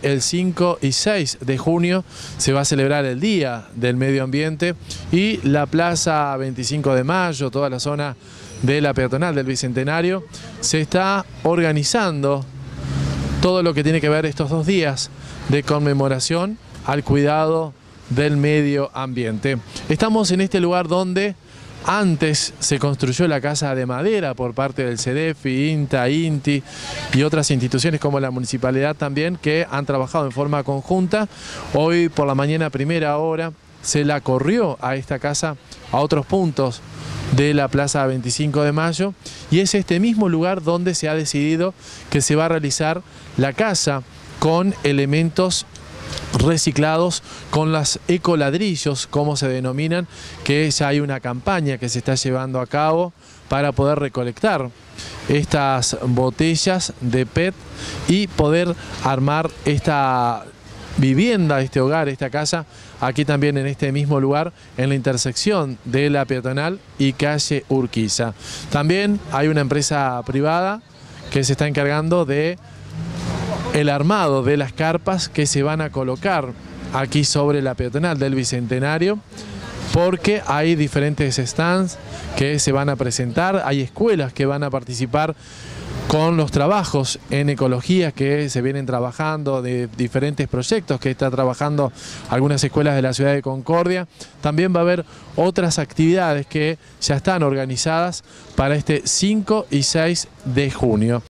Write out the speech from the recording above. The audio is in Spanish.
El 5 y 6 de junio se va a celebrar el Día del Medio Ambiente y la Plaza 25 de Mayo, toda la zona de la peatonal del Bicentenario, se está organizando todo lo que tiene que ver estos dos días de conmemoración al cuidado del medio ambiente. Estamos en este lugar donde antes se construyó la casa de madera por parte del CEDEFI, INTA, INTI y otras instituciones como la municipalidad también que han trabajado en forma conjunta. Hoy por la mañana primera hora se la corrió a esta casa a otros puntos de la Plaza 25 de Mayo y es este mismo lugar donde se ha decidido que se va a realizar la casa con elementos reciclados con las ecoladrillos, como se denominan, que ya hay una campaña que se está llevando a cabo para poder recolectar estas botellas de PET y poder armar esta vivienda, este hogar, esta casa, aquí también en este mismo lugar, en la intersección de la peatonal y calle Urquiza. También hay una empresa privada que se está encargando de el armado de las carpas que se van a colocar aquí sobre la peatonal del Bicentenario porque hay diferentes stands que se van a presentar, hay escuelas que van a participar con los trabajos en ecología que se vienen trabajando, de diferentes proyectos que está trabajando algunas escuelas de la ciudad de Concordia. También va a haber otras actividades que ya están organizadas para este 5 y 6 de junio.